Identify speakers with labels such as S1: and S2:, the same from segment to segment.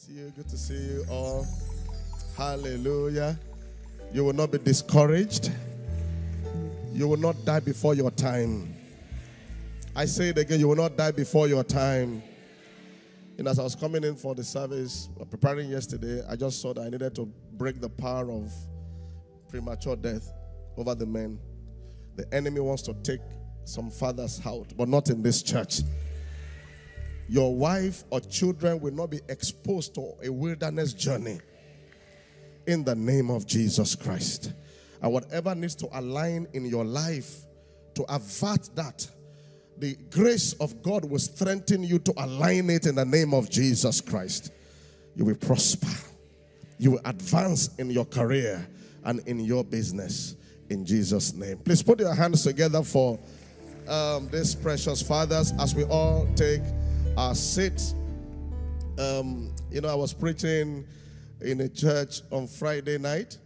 S1: See you. Good to see you all. Hallelujah. You will not be discouraged. You will not die before your time. I say it again, you will not die before your time. And as I was coming in for the service, uh, preparing yesterday, I just saw that I needed to break the power of premature death over the men. The enemy wants to take some fathers out, but not in this church. Your wife or children will not be exposed to a wilderness journey in the name of Jesus Christ. And whatever needs to align in your life to avert that, the grace of God will strengthen you to align it in the name of Jesus Christ. You will prosper. You will advance in your career and in your business in Jesus' name. Please put your hands together for um, these precious fathers as we all take our seats. Um, you know, I was preaching in a church on Friday night.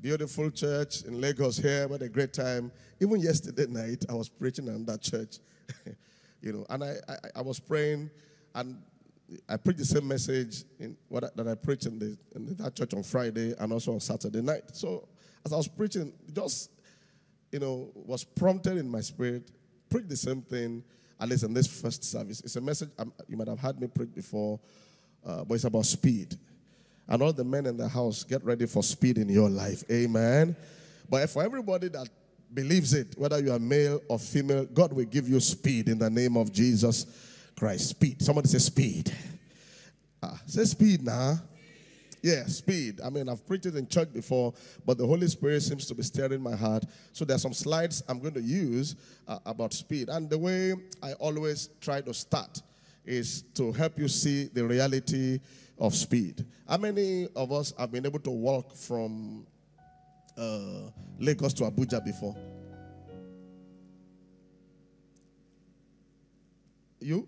S1: Beautiful church in Lagos here. What a great time. Even yesterday night, I was preaching in that church. you know, and I, I, I, was praying and I preached the same message in what I, that I preached in, the, in that church on Friday and also on Saturday night. So as I was preaching, just, you know, was prompted in my spirit, preach the same thing, at least in this first service. It's a message um, you might have heard me preach before, uh, but it's about speed. And all the men in the house, get ready for speed in your life. Amen. But for everybody that believes it, whether you are male or female, God will give you speed in the name of Jesus Christ. Speed. Somebody say speed. Ah, say speed now. Yeah, speed. I mean, I've preached it in church before, but the Holy Spirit seems to be stirring my heart. So there are some slides I'm going to use uh, about speed. And the way I always try to start is to help you see the reality of speed. How many of us have been able to walk from uh, Lagos to Abuja before? You?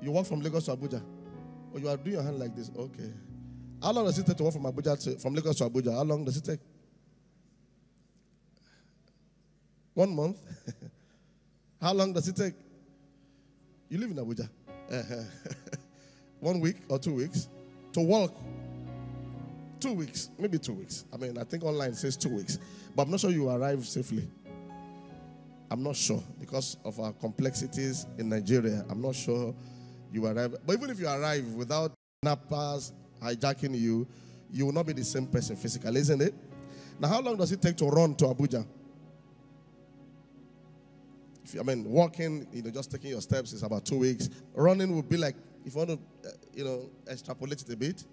S1: You walk from Lagos to Abuja? Oh, you are doing your hand like this. Okay. How long does it take to walk from Abuja to, from Lagos to Abuja? How long does it take? One month. How long does it take? You live in Abuja. One week or two weeks to walk. Two weeks, maybe two weeks. I mean, I think online says two weeks, but I'm not sure you arrive safely. I'm not sure because of our complexities in Nigeria. I'm not sure you arrive. But even if you arrive without nappers hijacking you, you will not be the same person physically, isn't it? Now, how long does it take to run to Abuja? If you, I mean, walking, you know, just taking your steps is about two weeks. Running would be like, if you want to, uh, you know, extrapolate it a bit,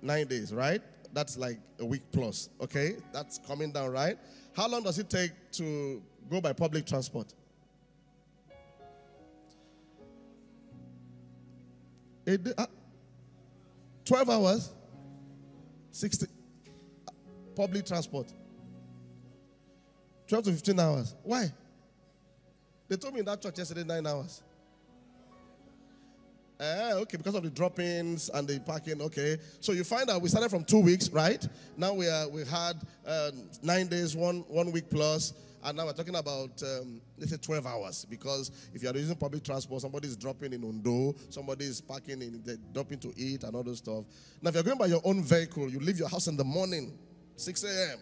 S1: nine days, right? That's like a week plus, okay? That's coming down, right? How long does it take to go by public transport? Day, uh, 12 hours, 60, uh, public transport. 12 to 15 hours. Why? They told me in that church yesterday, nine hours. Uh, okay, because of the drop-ins and the parking. Okay, so you find out we started from two weeks, right? Now we are we had uh, nine days, one one week plus, and now we're talking about um, let's say 12 hours because if you are using public transport, somebody is dropping in Ondo, somebody is parking in, they dropping to eat and all those stuff. Now, if you're going by your own vehicle, you leave your house in the morning, 6 a.m.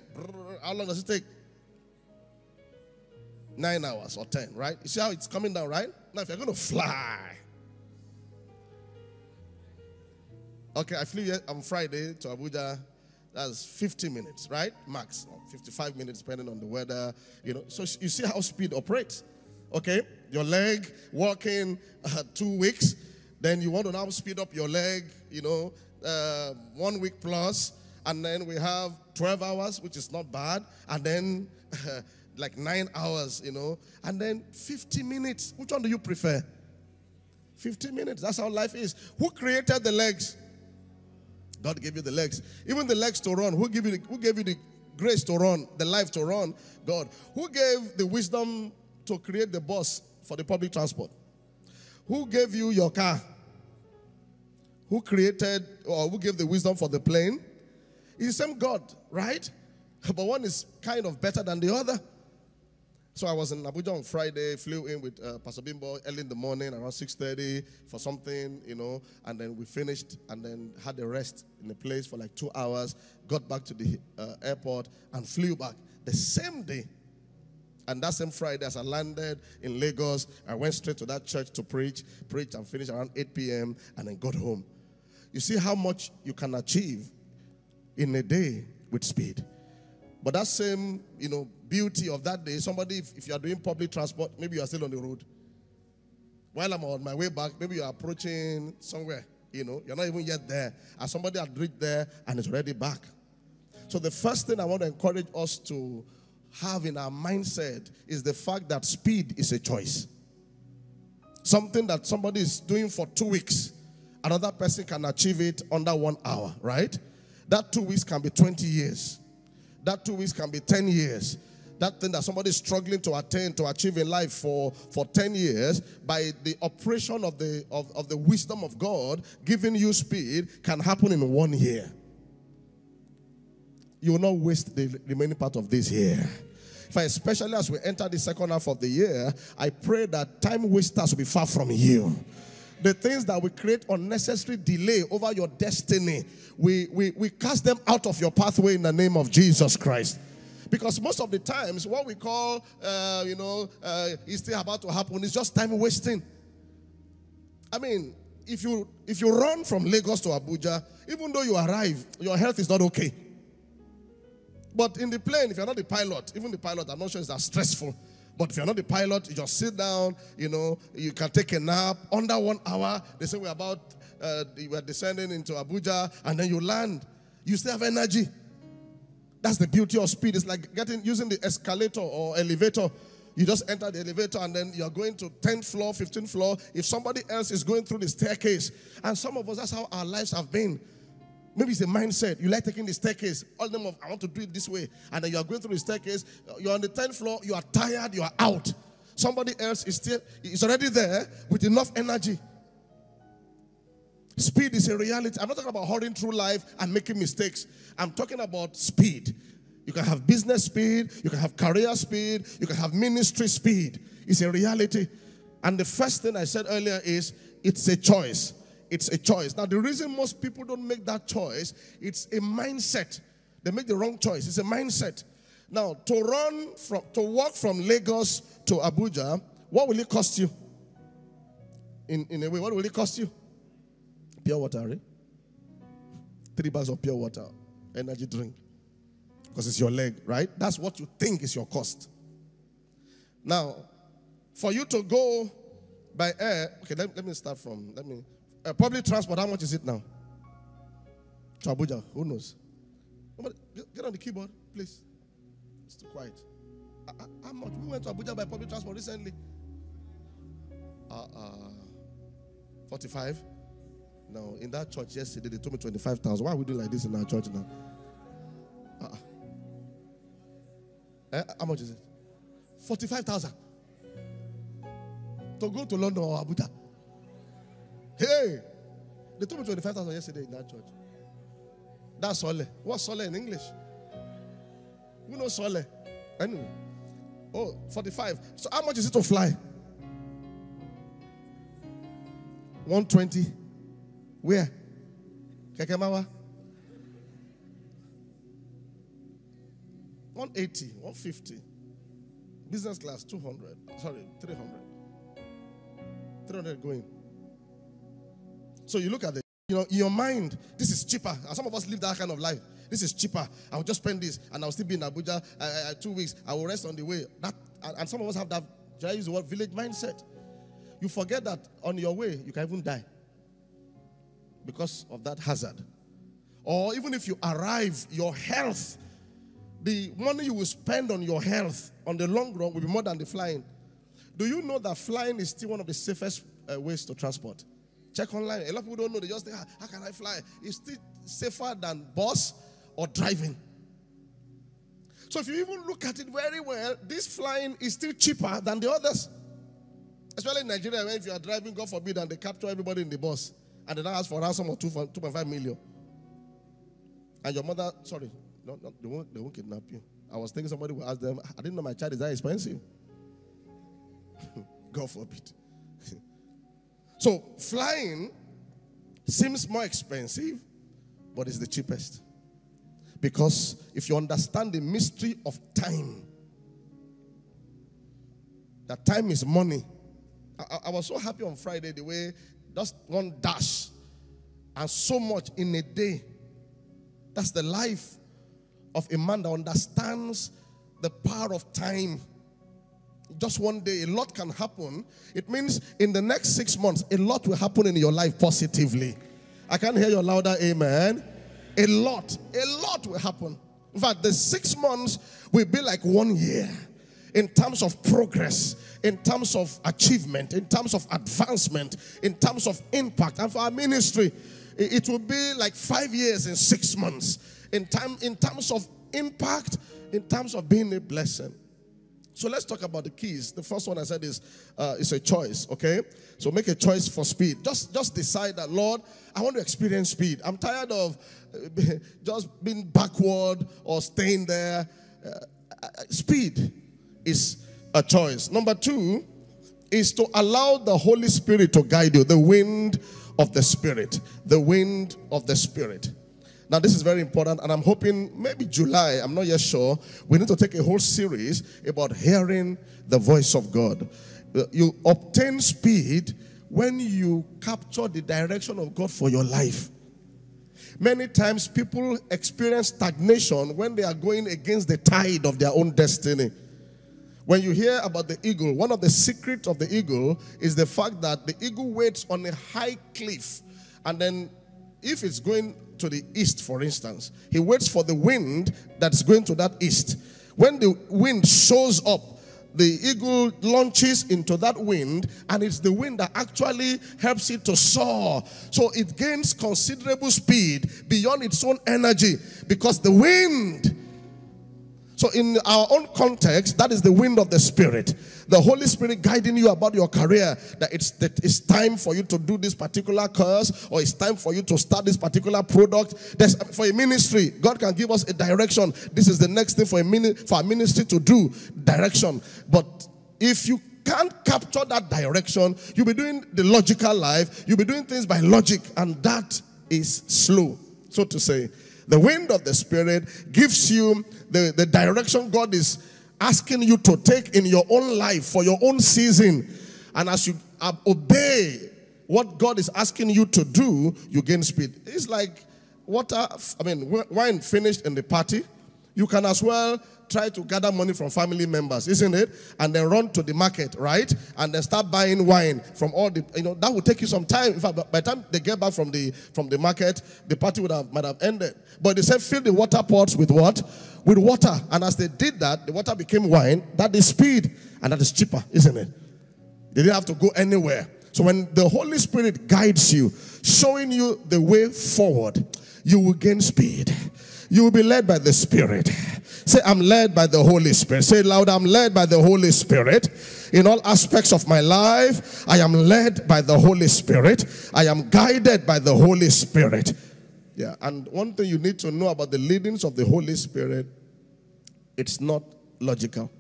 S1: How long does it take? Nine hours or 10, right? You see how it's coming down, right? Now, if you're going to fly, Okay, I flew on Friday to Abuja. That's 50 minutes, right? Max, 55 minutes, depending on the weather. You know, so you see how speed operates. Okay, your leg walking uh, two weeks, then you want to now speed up your leg. You know, uh, one week plus, and then we have 12 hours, which is not bad, and then uh, like nine hours. You know, and then 50 minutes. Which one do you prefer? 50 minutes. That's how life is. Who created the legs? God gave you the legs. Even the legs to run. Who gave you the, who gave you the grace to run, the life to run? God. Who gave the wisdom to create the bus for the public transport? Who gave you your car? Who created or who gave the wisdom for the plane? It's the same God, right? But one is kind of better than the other. So I was in Abuja on Friday, flew in with uh, Pastor Bimbo early in the morning, around 6.30 for something, you know, and then we finished and then had a rest in the place for like two hours, got back to the uh, airport and flew back. The same day, and that same Friday, as I landed in Lagos, I went straight to that church to preach, preach and finish around 8 p.m. and then got home. You see how much you can achieve in a day with speed. But that same, you know, beauty of that day, somebody, if, if you are doing public transport, maybe you are still on the road. While I'm on my way back, maybe you are approaching somewhere, you know, you're not even yet there. And somebody had reached there and is already back. So the first thing I want to encourage us to have in our mindset is the fact that speed is a choice. Something that somebody is doing for two weeks, another person can achieve it under one hour, right? That two weeks can be 20 years. That two weeks can be 10 years. That thing that somebody is struggling to attain, to achieve in life for, for 10 years, by the operation of the, of, of the wisdom of God giving you speed, can happen in one year you will not waste the remaining part of this year. For especially as we enter the second half of the year, I pray that time wasters will be far from you. The things that will create unnecessary delay over your destiny, we, we, we cast them out of your pathway in the name of Jesus Christ. Because most of the times, what we call, uh, you know, uh, is still about to happen is just time wasting. I mean, if you if you run from Lagos to Abuja, even though you arrive, your health is not okay. But in the plane, if you're not the pilot, even the pilot, I'm not sure it's that stressful. But if you're not the pilot, you just sit down, you know, you can take a nap. Under one hour, they say we're about, uh, we're descending into Abuja, and then you land. You still have energy. That's the beauty of speed. It's like getting using the escalator or elevator. You just enter the elevator and then you're going to 10th floor, 15th floor. If somebody else is going through the staircase, and some of us, that's how our lives have been. Maybe it's a mindset. You like taking the staircase. All them of I want to do it this way. And then you are going through the staircase. You're on the 10th floor. You are tired. You are out. Somebody else is still is already there with enough energy. Speed is a reality. I'm not talking about hurrying through life and making mistakes. I'm talking about speed. You can have business speed, you can have career speed, you can have ministry speed. It's a reality. And the first thing I said earlier is it's a choice. It's a choice. Now, the reason most people don't make that choice, it's a mindset. They make the wrong choice. It's a mindset. Now, to run from to walk from Lagos to Abuja, what will it cost you? In, in a way, what will it cost you? Pure water, right? Three bags of pure water, energy drink. Because it's your leg, right? That's what you think is your cost. Now, for you to go by air, okay, let, let me start from, let me, uh, public transport, how much is it now? To Abuja, who knows? get on the keyboard, please. It's too quiet. Uh, uh, how much? We went to Abuja by public transport recently. Uh, uh, 45. No, in that church yesterday, they told me 25,000. Why are we doing like this in our church now? Uh, eh, how much is it? 45,000. To go to London or Abuja. Hey, they told me 25,000 yesterday in that church. That's Sole. What's Sole in English? Who knows Sole? Anyway. Oh, 45. So how much is it to fly? 120. Where? Keke Marwa? 180, 150. Business class, 200. Sorry, 300. 300 going. So you look at it, you know, in your mind, this is cheaper. And some of us live that kind of life. This is cheaper. I'll just spend this and I'll still be in Abuja uh, uh, two weeks. I will rest on the way. That and some of us have that, I use the word village mindset. You forget that on your way, you can even die because of that hazard. Or even if you arrive, your health, the money you will spend on your health on the long run will be more than the flying. Do you know that flying is still one of the safest uh, ways to transport? Check online. A lot of people don't know. They just think, how can I fly? It's still safer than bus or driving. So if you even look at it very well, this flying is still cheaper than the others. Especially in Nigeria, if you are driving, God forbid, and they capture everybody in the bus, and they now ask for a ransom of 2.5 million. And your mother, sorry, no, no, they, won't, they won't kidnap you. I was thinking somebody will ask them, I didn't know my child is that expensive. God forbid. so flying seems more expensive, but it's the cheapest. Because if you understand the mystery of time, that time is money. I, I was so happy on Friday the way just one dash and so much in a day. That's the life of a man that understands the power of time. Just one day, a lot can happen. It means in the next six months, a lot will happen in your life positively. I can't hear your louder amen. A lot, a lot will happen. In fact, the six months will be like one year in terms of progress, in terms of achievement, in terms of advancement, in terms of impact. And for our ministry, it will be like five years in six months. In time, in terms of impact, in terms of being a blessing. So let's talk about the keys. The first one I said is uh, is a choice. Okay, so make a choice for speed. Just just decide that Lord, I want to experience speed. I'm tired of just being backward or staying there. Uh, uh, speed is a choice. Number two is to allow the Holy Spirit to guide you. The wind of the Spirit. The wind of the Spirit. Now, this is very important, and I'm hoping maybe July, I'm not yet sure, we need to take a whole series about hearing the voice of God. Uh, you obtain speed when you capture the direction of God for your life. Many times people experience stagnation when they are going against the tide of their own destiny. When you hear about the eagle, one of the secrets of the eagle is the fact that the eagle waits on a high cliff and then if it's going to the east, for instance, he waits for the wind that's going to that east. When the wind shows up, the eagle launches into that wind, and it's the wind that actually helps it to soar. So it gains considerable speed beyond its own energy because the wind so, in our own context, that is the wind of the Spirit. The Holy Spirit guiding you about your career. That it's, that it's time for you to do this particular course, or it's time for you to start this particular product. There's, for a ministry, God can give us a direction. This is the next thing for a mini, for a ministry to do. Direction. But if you can't capture that direction, you'll be doing the logical life. You'll be doing things by logic, and that is slow, so to say. The wind of the Spirit gives you the, the direction God is asking you to take in your own life for your own season. And as you obey what God is asking you to do, you gain speed. It's like water, I mean, wine finished in the party. You can as well try to gather money from family members, isn't it? And then run to the market, right? And then start buying wine from all the, you know, that will take you some time. In fact, by the time they get back from the from the market, the party would have might have ended. But they said fill the water pots with what? With water. And as they did that, the water became wine. That is speed, and that is cheaper, isn't it? They didn't have to go anywhere. So when the Holy Spirit guides you, showing you the way forward, you will gain speed. You will be led by the Spirit. Say, I'm led by the Holy Spirit. Say loud, I'm led by the Holy Spirit. In all aspects of my life, I am led by the Holy Spirit. I am guided by the Holy Spirit. Yeah, and one thing you need to know about the leadings of the Holy Spirit, it's not logical.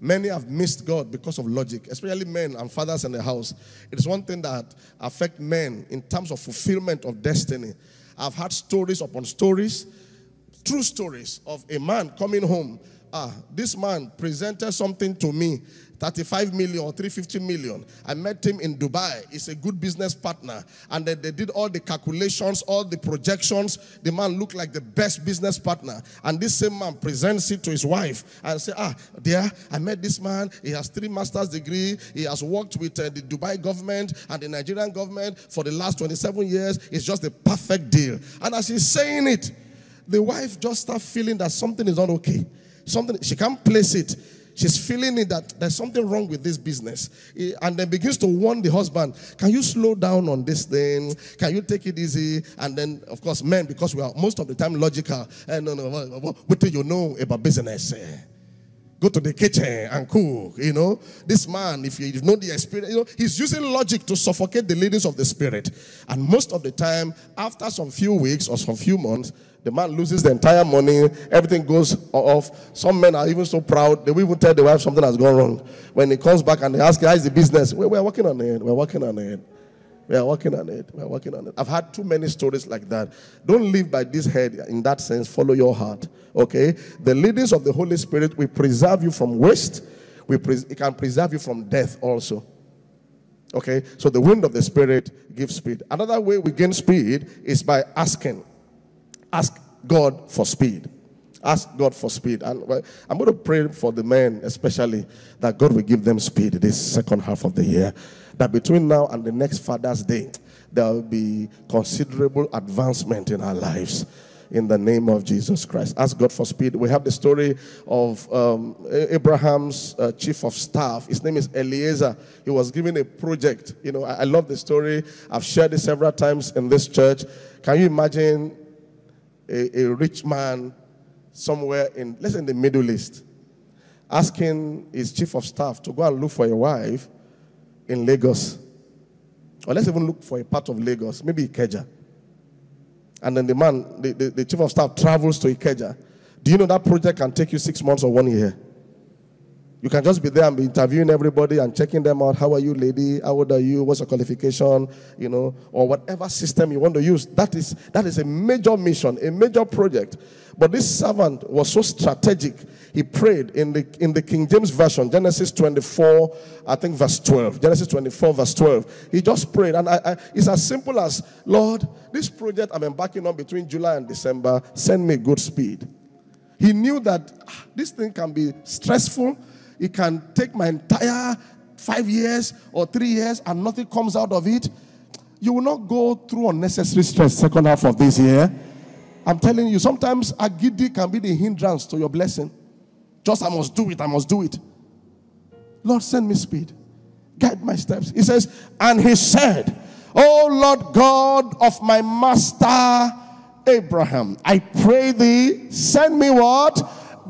S1: Many have missed God because of logic, especially men and fathers in the house. It is one thing that affect men in terms of fulfillment of destiny. I've had stories upon stories, true stories of a man coming home. Ah, this man presented something to me 35 million or 350 million. I met him in Dubai. He's a good business partner. And they, they did all the calculations, all the projections. The man looked like the best business partner. And this same man presents it to his wife and say, ah, dear, I met this man. He has three master's degree. He has worked with uh, the Dubai government and the Nigerian government for the last 27 years. It's just a perfect deal. And as he's saying it, the wife just starts feeling that something is not okay. Something, she can't place it. She's feeling it that there's something wrong with this business. And then begins to warn the husband, Can you slow down on this thing? Can you take it easy? And then, of course, men, because we are most of the time logical. Eh, no, no, what do you know about business? Eh? Go to the kitchen and cook, you know. This man, if you know the experience, you know, he's using logic to suffocate the leadings of the spirit. And most of the time, after some few weeks or some few months, The man loses the entire money, everything goes off. Some men are even so proud, they will even tell the wife something has gone wrong. When he comes back and they ask, How's the business? We, we are working on it. We're working on it. We are working on it. We are working on it. I've had too many stories like that. Don't live by this head in that sense. Follow your heart. Okay? The leadings of the Holy Spirit will preserve you from waste. We it can preserve you from death also. Okay? So the wind of the Spirit gives speed. Another way we gain speed is by asking. Ask God for speed. Ask God for speed. And I'm going to pray for the men, especially, that God will give them speed this second half of the year that between now and the next Father's Day, there will be considerable advancement in our lives in the name of Jesus Christ. Ask God for speed. We have the story of um, Abraham's uh, chief of staff. His name is Eliezer. He was given a project. You know, I, I love the story. I've shared it several times in this church. Can you imagine a, a rich man somewhere in, let's say in the Middle East, asking his chief of staff to go and look for a wife in Lagos. Or let's even look for a part of Lagos, maybe Ikeja. And then the man, the, the, the, chief of staff travels to Ikeja. Do you know that project can take you six months or one year? You can just be there and be interviewing everybody and checking them out. How are you, lady? How old are you? What's your qualification? You know, or whatever system you want to use. That is that is a major mission, a major project. But this servant was so strategic. He prayed in the in the King James Version, Genesis 24, I think verse 12. Genesis 24, verse 12. He just prayed. And I, I, it's as simple as Lord, this project I'm embarking on between July and December, send me good speed. He knew that ah, this thing can be stressful it can take my entire five years or three years and nothing comes out of it. You will not go through unnecessary stress second half of this year. I'm telling you, sometimes agidi can be the hindrance to your blessing. Just I must do it, I must do it. Lord, send me speed. Guide my steps. He says, and he said, Oh Lord God of my master Abraham, I pray thee, send me what?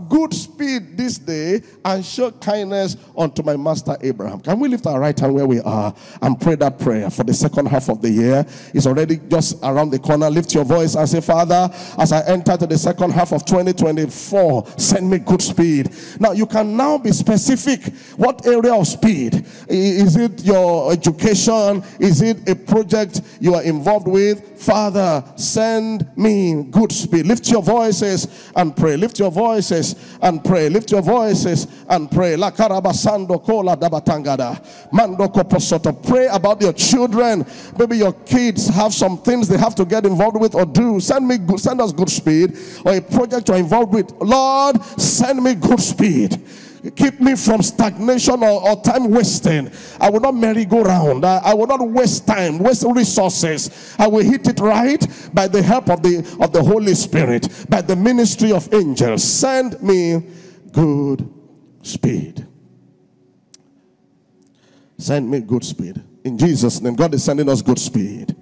S1: Good speed this day and show kindness unto my master Abraham. Can we lift our right hand where we are and pray that prayer for the second half of the year? It's already just around the corner. Lift your voice and say, Father, as I enter to the second half of 2024, send me good speed. Now, you can now be specific. What area of speed? Is it your education? Is it a project you are involved with? Father, send me good speed. Lift your voices and pray. Lift your voices and pray. Lift your voices and pray. La karabasando kola dabatangada. Mando koposoto. Pray about your children. Maybe your kids have some things they have to get involved with or do. Send me good, send us good speed or a project you're involved with. Lord, send me good speed keep me from stagnation or, or time wasting. I will not merry-go-round. I, I will not waste time, waste resources. I will hit it right by the help of the of the Holy Spirit, by the ministry of angels. Send me good speed. Send me good speed. In Jesus' name, God is sending us good speed.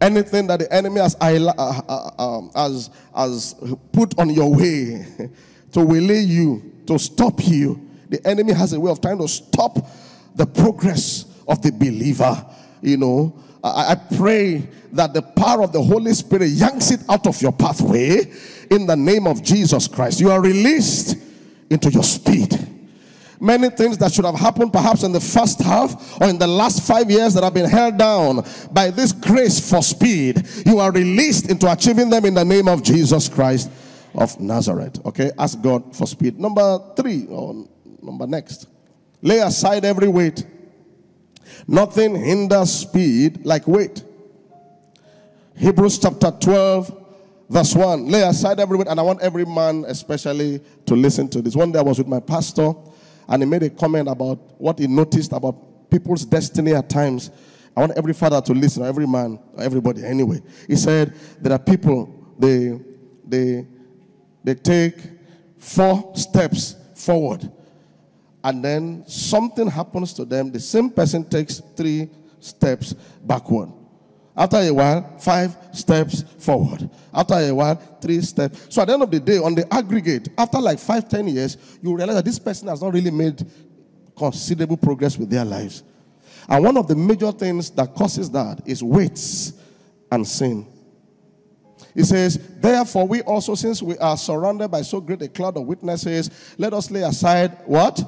S1: Anything that the enemy has, uh, uh, um, has, has put on your way to waylay you, to stop you. The enemy has a way of trying to stop the progress of the believer. You know, I, I pray that the power of the Holy Spirit yanks it out of your pathway in the name of Jesus Christ. You are released into your speed. Many things that should have happened perhaps in the first half or in the last five years that have been held down by this grace for speed, you are released into achieving them in the name of Jesus Christ of Nazareth. Okay, ask God for speed. Number three, or number next, lay aside every weight. Nothing hinders speed like weight. Hebrews chapter 12, verse 1. Lay aside every weight, and I want every man, especially, to listen to this. One day I was with my pastor, and he made a comment about what he noticed about people's destiny at times. I want every father to listen, every man, everybody anyway. He said there are people, they, they, they take four steps forward and then something happens to them. The same person takes three steps backward. After a while, five steps forward. After a while, three steps. So at the end of the day, on the aggregate, after like five, ten years, you realize that this person has not really made considerable progress with their lives. And one of the major things that causes that is weights and sin. It says, Therefore, we also, since we are surrounded by so great a cloud of witnesses, let us lay aside what?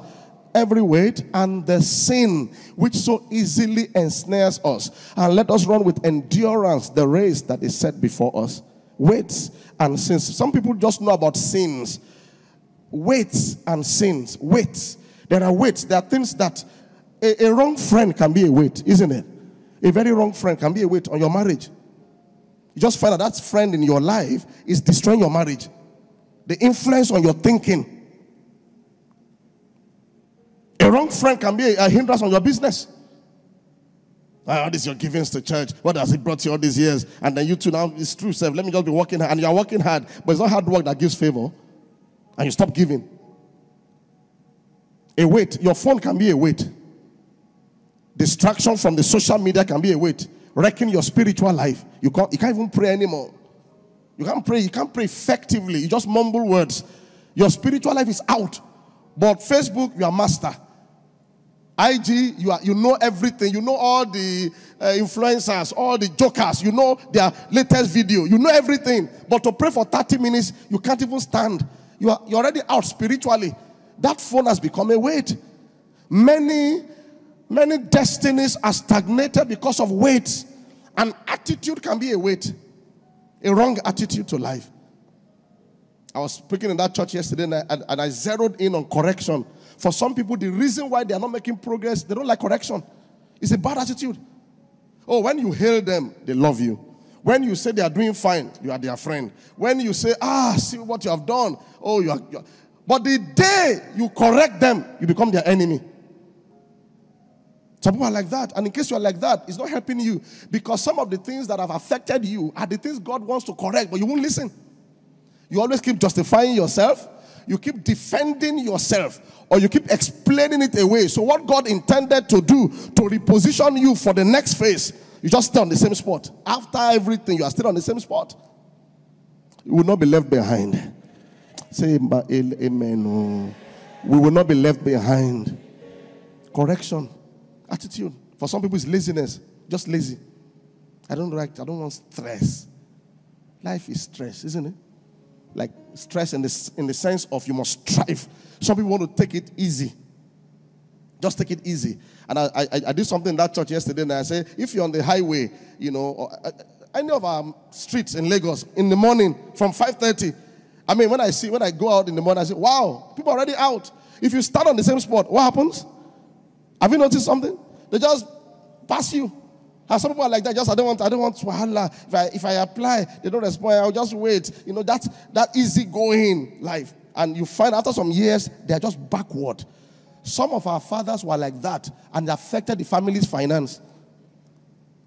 S1: Every weight and the sin which so easily ensnares us. And let us run with endurance the race that is set before us. Weights and sins. Some people just know about sins. Weights and sins. Weights. There are weights. There are things that a, a wrong friend can be a weight, isn't it? A very wrong friend can be a weight on your marriage. You just find out that friend in your life is destroying your marriage. The influence on your thinking. A wrong friend can be a, hindrance on your business. Ah, oh, this is your givings to church. What has it brought you all these years? And then you two now, it's true, self. Let me just be working hard. And you're working hard, but it's not hard work that gives favor. And you stop giving. A weight. Your phone can be a weight. Distraction from the social media can be a weight wrecking your spiritual life. You can't, you can't even pray anymore. You can't pray. You can't pray effectively. You just mumble words. Your spiritual life is out. But Facebook, you are master. IG, you, are, you know everything. You know all the uh, influencers, all the jokers. You know their latest video. You know everything. But to pray for 30 minutes, you can't even stand. You are, you're already out spiritually. That phone has become a weight. Many Many destinies are stagnated because of weight. An attitude can be a weight, a wrong attitude to life. I was speaking in that church yesterday and I, and I zeroed in on correction. For some people, the reason why they are not making progress, they don't like correction. It's a bad attitude. Oh, when you hail them, they love you. When you say they are doing fine, you are their friend. When you say, ah, see what you have done, oh, you are. You are. But the day you correct them, you become their enemy. Some people are like that. And in case you're like that, it's not helping you because some of the things that have affected you are the things God wants to correct, but you won't listen. You always keep justifying yourself, you keep defending yourself, or you keep explaining it away. So, what God intended to do to reposition you for the next phase, you just stay on the same spot. After everything, you are still on the same spot. You will not be left behind. Say amen. Oh. We will not be left behind. Correction. Attitude. For some people, it's laziness. Just lazy. I don't like, I don't want stress. Life is stress, isn't it? Like stress in the, in the sense of you must strive. Some people want to take it easy. Just take it easy. And I, I, I did something in that church yesterday, and I said, if you're on the highway, you know, or, uh, any of our streets in Lagos in the morning from 5:30, I mean, when I see when I go out in the morning, I say, "Wow, people already out." If you start on the same spot, what happens? Have you noticed something? They just pass you. And some people are like that. Just I don't want, I don't want to holla. If I if I apply, they don't respond. I'll just wait. You know, that's that easy going life. And you find after some years, they're just backward. Some of our fathers were like that and affected the family's finance.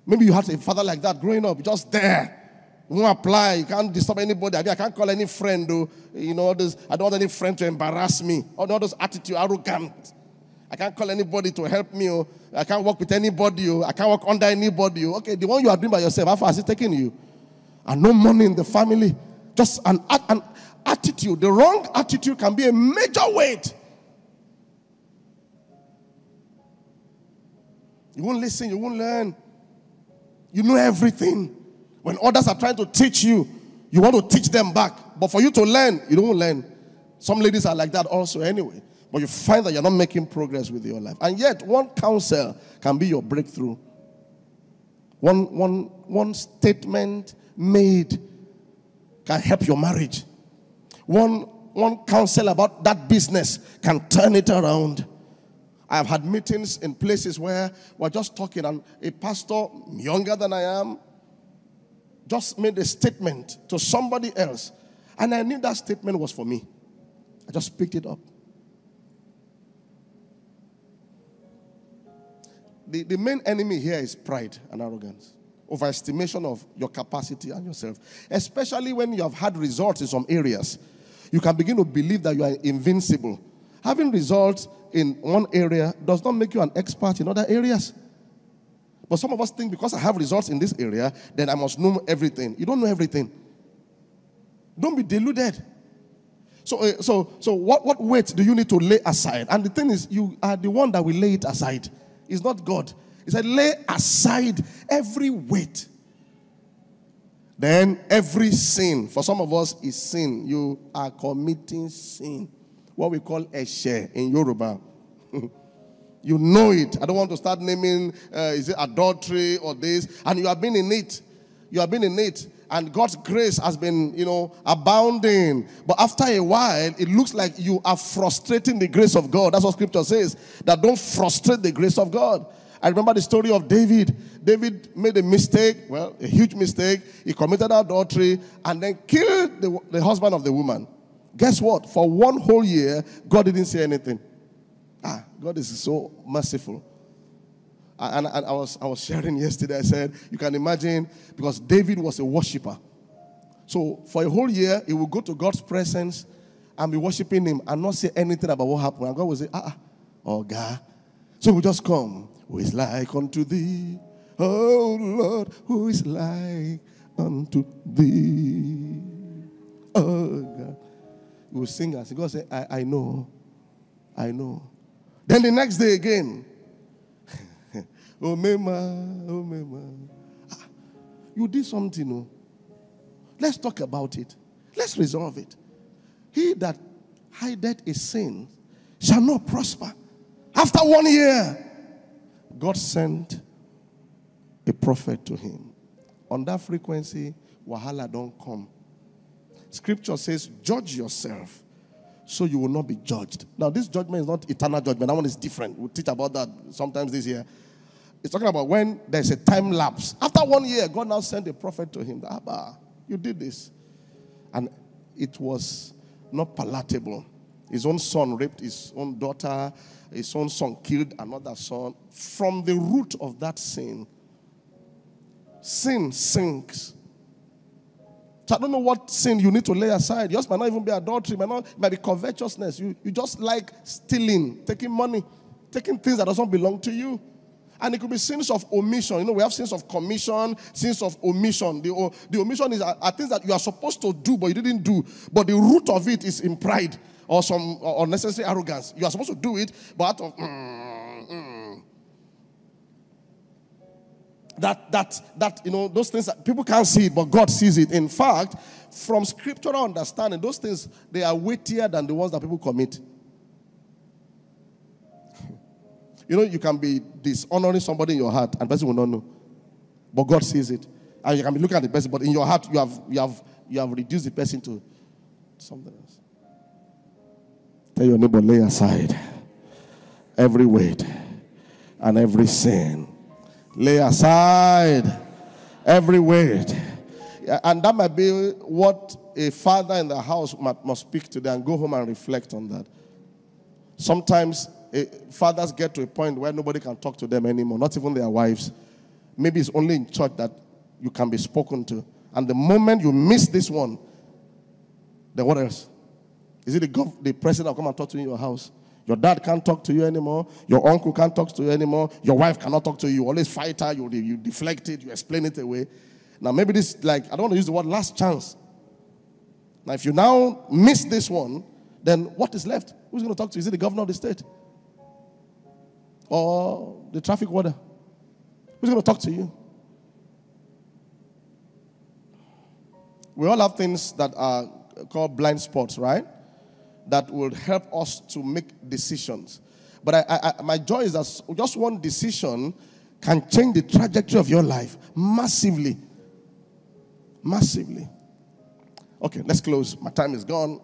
S1: Maybe you had a father like that growing up, just there. You won't apply, you can't disturb anybody. I can't call any friend, though. You know, this, I don't want any friend to embarrass me. All those attitude, arrogant. I can't call anybody to help me. Oh. I can't work with anybody. Oh. I can't work under anybody. Oh. Okay, the one you are doing by yourself, how far has it taken you? And no money in the family. Just an, an attitude. The wrong attitude can be a major weight. You won't listen, you won't learn. You know everything. When others are trying to teach you, you want to teach them back. But for you to learn, you don't learn. Some ladies are like that also, anyway. But you find that you're not making progress with your life. And yet, one counsel can be your breakthrough. One, one, one statement made can help your marriage. One, one counsel about that business can turn it around. I've had meetings in places where we're just talking, and a pastor younger than I am just made a statement to somebody else. And I knew that statement was for me. I just picked it up. The, the main enemy here is pride and arrogance, overestimation of your capacity and yourself. Especially when you have had results in some areas, you can begin to believe that you are invincible. Having results in one area does not make you an expert in other areas. But some of us think because I have results in this area, then I must know everything. You don't know everything. Don't be deluded. So, uh, so, so what, what weight do you need to lay aside? And the thing is, you are the one that will lay it aside. It's not God. He said, lay aside every weight Then every sin, for some of us, is sin. You are committing sin. What we call a share in Yoruba. you know it. I don't want to start naming, uh, is it adultery or this? And you have been in it. You have been in it. And God's grace has been, you know, abounding. But after a while, it looks like you are frustrating the grace of God. That's what scripture says. That don't frustrate the grace of God. I remember the story of David. David made a mistake, well, a huge mistake. He committed adultery and then killed the, the husband of the woman. Guess what? For one whole year, God didn't say anything. Ah, God is so merciful. And, I, was, I was sharing yesterday, I said, you can imagine, because David was a worshiper. So for a whole year, he would go to God's presence and be worshiping him and not say anything about what happened. And God would say, ah, ah oh God. So we just come. Who is like unto thee? Oh Lord, who is like unto thee? Oh God. We will sing and God say, I, I know. I know. Then the next day again. Oh Mema, oh Mema. Ah, you did something, no? Let's talk about it. Let's resolve it. He that hideth a sin shall not prosper. After one year, God sent a prophet to him. On that frequency, Wahala don't come. Scripture says, judge yourself so you will not be judged. Now, this judgment is not eternal judgment. That one is different. We'll teach about that sometimes this year. It's talking about when there's a time lapse. After one year, God now sent a prophet to him. Abba, you did this. And it was not palatable. His own son raped his own daughter his own son killed another son. From the root of that sin, sin sinks. So I don't know what sin you need to lay aside. Yours might not even be adultery, might not, might be covetousness. You, you just like stealing, taking money, taking things that doesn't belong to you. And it could be sins of omission. You know, we have sins of commission, sins of omission. The, the omission is are, are things that you are supposed to do, but you didn't do. But the root of it is in pride or some or unnecessary arrogance. You are supposed to do it, but out of mm, mm. that that that you know those things that people can't see it, but God sees it. In fact, from scriptural understanding, those things they are weightier than the ones that people commit. You know, you can be dishonoring somebody in your heart, and person will not know. But God sees it. And you can be looking at the person, but in your heart, you have you have you have reduced the person to something else. Tell your neighbor, lay aside every weight and every sin. Lay aside every weight. And that might be what a father in the house must speak to them and go home and reflect on that. Sometimes eh, fathers get to a point where nobody can talk to them anymore, not even their wives. Maybe it's only in church that you can be spoken to. And the moment you miss this one, then what else? Is it the, gov- the president will come and talk to you in your house? Your dad can't talk to you anymore. Your uncle can't talk to you anymore. Your wife cannot talk to you. You always fight her. You, you deflect it. You explain it away. Now, maybe this, like, I don't want to use the word last chance. Now, if you now miss this one, then what is left? Who's going to talk to you? Is it the governor of the state? Or the traffic warden? Who's going to talk to you? We all have things that are called blind spots, right? that will help us to make decisions. But I, I, my joy is that just one decision can change the trajectory of your life massively. Massively. Okay, let's close. My time is gone.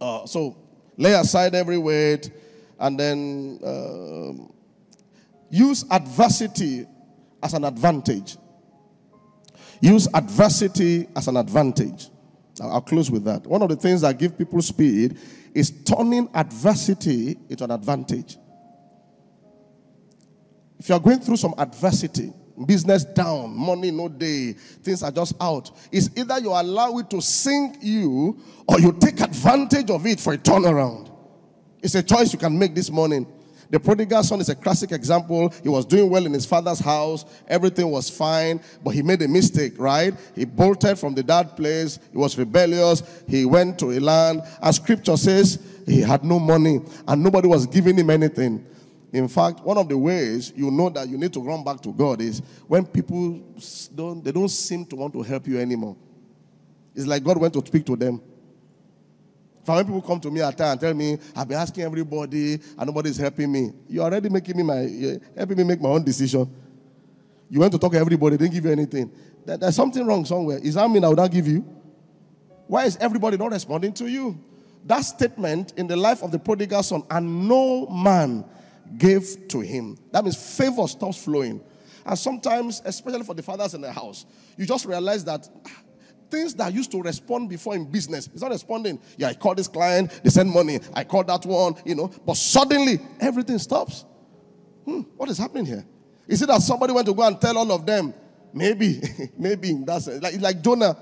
S1: Uh, so lay aside every weight and then uh, use adversity as an advantage. Use adversity as an advantage. I'll close with that. One of the things that give people speed is turning adversity into an advantage. If you are going through some adversity, business down, money no day, things are just out, it's either you allow it to sink you or you take advantage of it for a turnaround. It's a choice you can make this morning. The prodigal son is a classic example. He was doing well in his father's house, everything was fine, but he made a mistake, right? He bolted from the dad place, he was rebellious, he went to a land, as scripture says, he had no money and nobody was giving him anything. In fact, one of the ways you know that you need to run back to God is when people don't they don't seem to want to help you anymore. It's like God went to speak to them. For when people come to me at time and tell me, I've been asking everybody and nobody's helping me. You're already making me my helping me make my own decision. You went to talk to everybody, didn't give you anything. there's something wrong somewhere. Is that mean I would not give you? Why is everybody not responding to you? That statement in the life of the prodigal son, and no man gave to him. That means favor stops flowing. And sometimes, especially for the fathers in the house, you just realize that things that used to respond before in business, it's not responding. Yeah, I call this client, they send money. I call that one, you know. But suddenly, everything stops. Hmm, what is happening here? Is it that somebody went to go and tell all of them? Maybe, maybe that's like, like Jonah.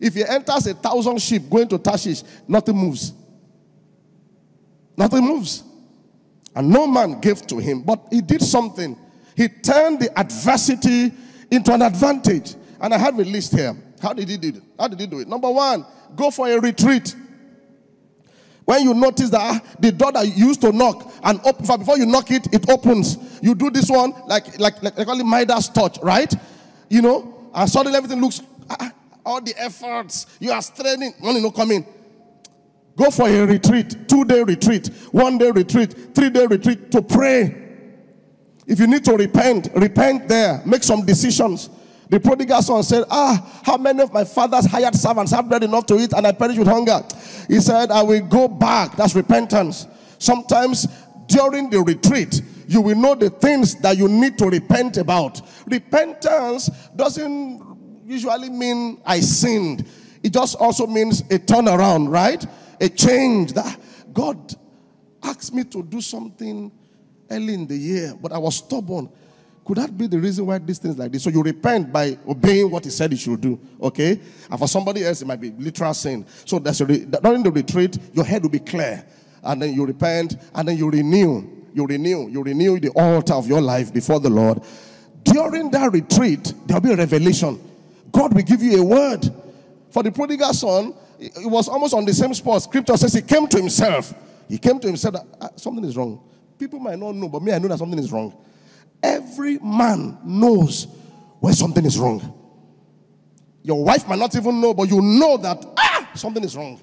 S1: If he enters a thousand sheep going to Tarshish, nothing moves. Nothing moves. And no man gave to him, but he did something. He turned the adversity into an advantage. And I have a list here. How did he do it? How did he do it? Number one, go for a retreat. When you notice that ah, the door that you used to knock and open, before you knock it, it opens. You do this one like like like they call it Midas touch, right? You know, and suddenly everything looks uh, all the efforts you are straining, money no coming. Go for a retreat, two day retreat, one day retreat, three day retreat to pray. If you need to repent, repent there. Make some decisions. The prodigal son said, Ah, how many of my father's hired servants have bread enough to eat and I perish with hunger? He said, I will go back. That's repentance. Sometimes during the retreat, you will know the things that you need to repent about. Repentance doesn't usually mean I sinned, it just also means a turnaround, right? A change that God asked me to do something early in the year, but I was stubborn. Could that be the reason why these things like this? So you repent by obeying what he said you should do, okay? And for somebody else, it might be literal sin. So that's re- during the retreat, your head will be clear, and then you repent, and then you renew, you renew, you renew the altar of your life before the Lord. During that retreat, there'll be a revelation. God will give you a word. For the prodigal son, it was almost on the same spot. Scripture says he came to himself. He came to himself. Ah, something is wrong. People might not know, but me, I know that something is wrong. Every man knows when something is wrong. Your wife might not even know, but you know that ah, something is wrong.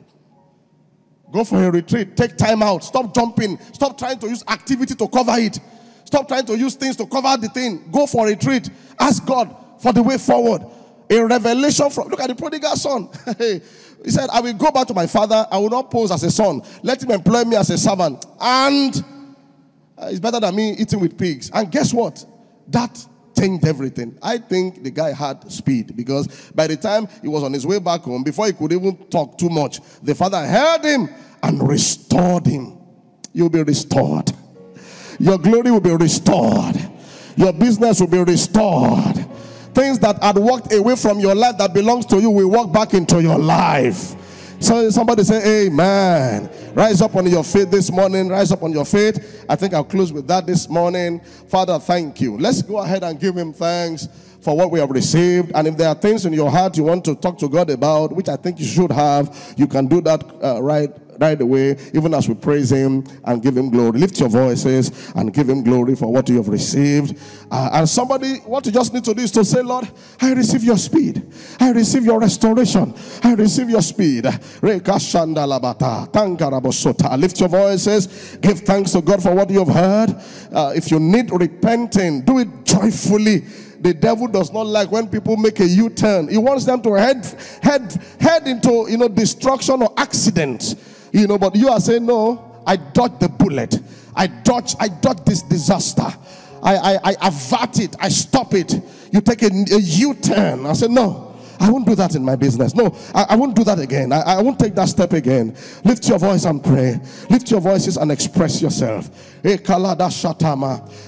S1: Go for a retreat. Take time out. Stop jumping. Stop trying to use activity to cover it. Stop trying to use things to cover the thing. Go for a retreat. Ask God for the way forward. A revelation from look at the prodigal son. he said, I will go back to my father. I will not pose as a son. Let him employ me as a servant. And it's better than me eating with pigs. And guess what? That changed everything. I think the guy had speed because by the time he was on his way back home, before he could even talk too much, the father heard him and restored him. You'll be restored. Your glory will be restored. Your business will be restored. Things that had walked away from your life that belongs to you will walk back into your life. So somebody say amen. Rise up on your feet this morning. Rise up on your feet. I think I'll close with that this morning. Father, thank you. Let's go ahead and give him thanks for what we have received. And if there are things in your heart you want to talk to God about, which I think you should have, you can do that uh, right right away, even as we praise Him and give Him glory. Lift your voices and give Him glory for what you have received. Uh, and somebody, what you just need to do is to say, Lord, I receive your speed. I receive your restoration. I receive your speed. Lift your voices. Give thanks to God for what you have heard. Uh, if you need repenting, do it joyfully the devil does not like when people make a U-turn. He wants them to head head head into you know destruction or accident. You know, but you are saying, no, I dodged the bullet. I dodge, I dodge this disaster. I, I, I avert it. I stop it. You take a a U-turn. I said, no. I won't do that in my business. No, I, I won't do that again. I, I won't take that step again. Lift your voice and pray. Lift your voices and express yourself.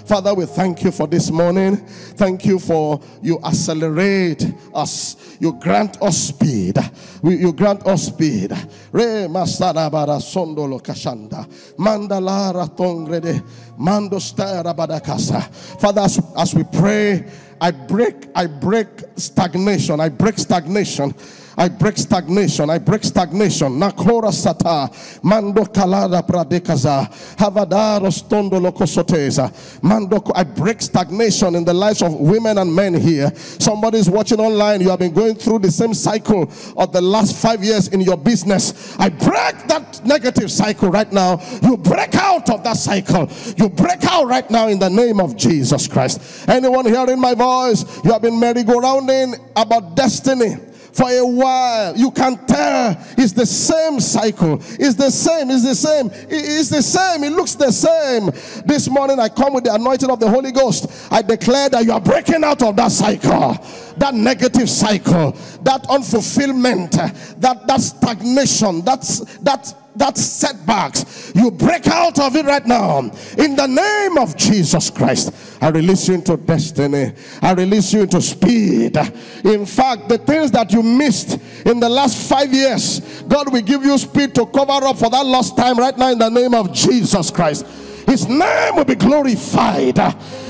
S1: Father, we thank you for this morning. Thank you for you accelerate us. You grant us speed. We, You grant us speed. Re masarabara sondolo kashanda. Mandalara tongrede. Mando badakasa. Father, as, as we pray, I break, I break stagnation. I break stagnation. I break stagnation. I break stagnation. Nakora sata. Mando kalada pradekaza. Havadaro stondo lokosoteza. Mando. I break stagnation in the lives of women and men here. Somebody's watching online. You have been going through the same cycle of the last five years in your business. I break that negative cycle right now. You break out of that cycle. You break out right now in the name of Jesus Christ. Anyone hearing my voice? You have been merry-go-rounding about destiny for a while. You can tell it's the same cycle. It's the same. It's the same. It's the same. It looks the same. This morning I come with the anointing of the Holy Ghost. I declare that you are breaking out of that cycle, that negative cycle, that unfulfillment, that that stagnation, that's that that setbacks. You break out of it right now. In the name of Jesus Christ, I release you into destiny. I release you into speed. In fact, the things that you missed in the last five years, God will give you speed to cover up for that lost time right now in the name of Jesus Christ. His name will be glorified.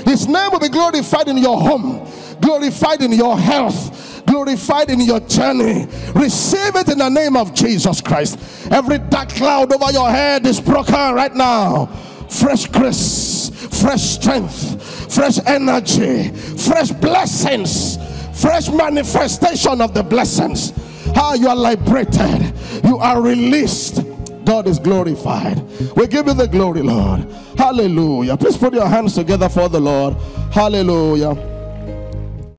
S1: His name will be glorified in your home, glorified in your health, glorified in your journey. Receive it in the name of Jesus Christ. Every dark cloud over your head is broken right now. Fresh grace, fresh strength, fresh energy, fresh blessings, fresh manifestation of the blessings. How you are liberated, you are released. God is glorified. We give you the glory, Lord. Hallelujah. Please put your hands together for the Lord. Hallelujah.